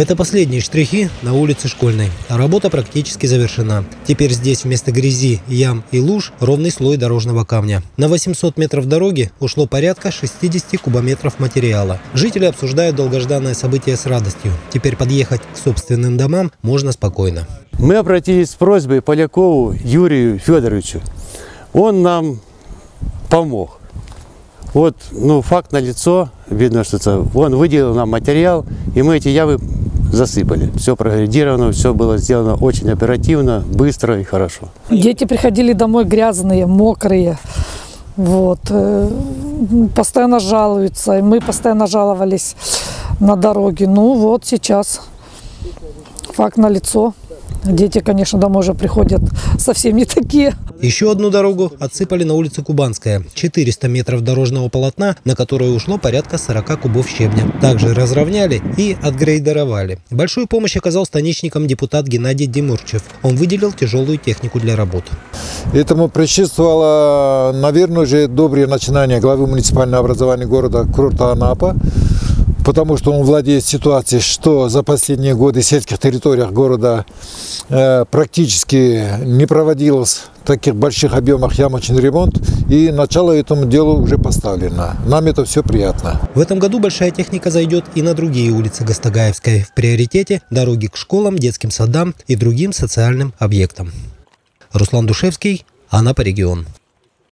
Это последние штрихи на улице Школьной. Работа практически завершена. Теперь здесь вместо грязи, ям и луж ровный слой дорожного камня. На 800 метров дороги ушло порядка 60 кубометров материала. Жители обсуждают долгожданное событие с радостью. Теперь подъехать к собственным домам можно спокойно. Мы обратились с просьбой Полякову Юрию Федоровичу. Он нам помог. Вот, ну, факт на лицо, видно, что это, он выделил нам материал, и мы эти ямы засыпали. Все проградировано, все было сделано очень оперативно, быстро и хорошо. Дети приходили домой грязные, мокрые. Вот. э, Постоянно жалуются. И мы постоянно жаловались на дороге. Ну вот сейчас факт на лицо. Дети, конечно, домой уже приходят совсем не такие. Еще одну дорогу отсыпали на улице Кубанская. 400 метров дорожного полотна, на которое ушло порядка 40 кубов щебня. Также разровняли и отгрейдеровали. Большую помощь оказал станичникам депутат Геннадий Демурчев. Он выделил тяжелую технику для работ. Этому предшествовало, наверное, уже доброе начинание главы муниципального образования города курорта Анапа, потому что он владеет ситуацией, что за последние годы в сельских территориях города э, практически не проводилось в таких больших объемах ямочный ремонт, и начало этому делу уже поставлено. Нам это все приятно. В этом году большая техника зайдет и на другие улицы Гастагаевской. В приоритете дороги к школам, детским садам и другим социальным объектам. Руслан Душевский, Анапа регион.